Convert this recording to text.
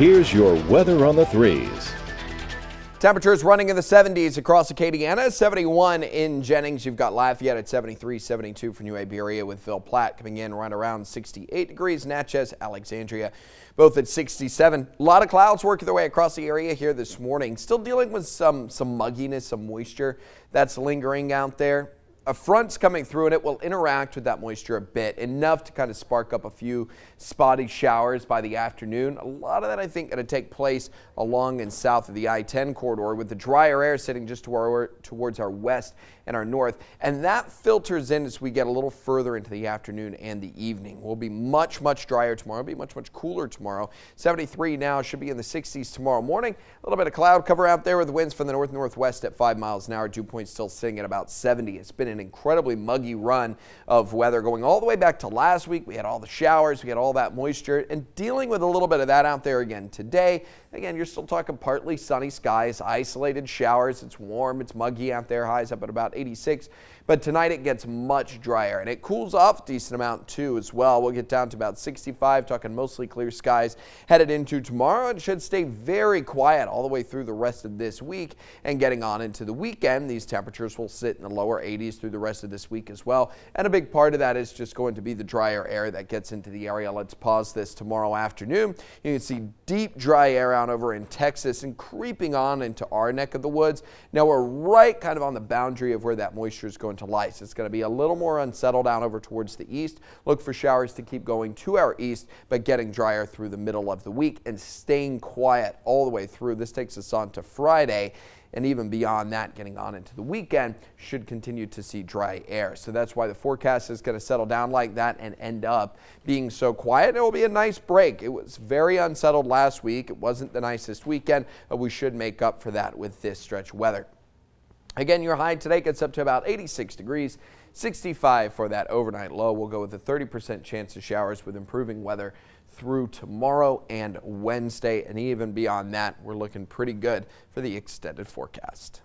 here's your weather on the threes. Temperatures running in the 70s across Acadiana, 71 in Jennings. You've got Lafayette at 73, 72 for New Iberia with Ville Platte coming in right around 68 degrees. Natchez, Alexandria, both at 67. A lot of clouds working their way across the area here this morning. Still dealing with some, some mugginess, some moisture that's lingering out there a front's coming through and it will interact with that moisture a bit, enough to kind of spark up a few spotty showers by the afternoon. A lot of that I think going to take place along and south of the I-10 corridor with the drier air sitting just to our, towards our west and our north. And that filters in as we get a little further into the afternoon and the evening. We'll be much, much drier tomorrow. It'll be much, much cooler tomorrow. 73 now, should be in the 60s tomorrow morning. A little bit of cloud cover out there with winds from the north northwest at 5 miles an hour. Dew point still sitting at about 70. It's been an incredibly muggy run of weather going all the way back to last week. We had all the showers, we had all that moisture, and dealing with a little bit of that out there again today. Again, you're still talking partly sunny skies, isolated showers. It's warm, it's muggy out there, highs up at about 86. But tonight it gets much drier and it cools off a decent amount too as well. We'll get down to about 65, talking mostly clear skies headed into tomorrow It should stay very quiet all the way through the rest of this week and getting on into the weekend. These temperatures will sit in the lower 80s through the rest of this week as well. And a big part of that is just going to be the drier air that gets into the area. Let's pause this tomorrow afternoon. You can see deep dry air out over in Texas and creeping on into our neck of the woods. Now we're right kind of on the boundary of where that moisture is going to lie. So it's going to be a little more unsettled down over towards the east. Look for showers to keep going to our east, but getting drier through the middle of the week and staying quiet all the way through. This takes us on to Friday and even beyond that, getting on into the weekend, should continue to see dry air. So that's why the forecast is going to settle down like that and end up being so quiet. It will be a nice break. It was very unsettled last week. It wasn't the nicest weekend, but we should make up for that with this stretch weather. Again, your high today gets up to about 86 degrees, 65 for that overnight low. We'll go with a 30% chance of showers with improving weather through tomorrow and Wednesday. And even beyond that, we're looking pretty good for the extended forecast.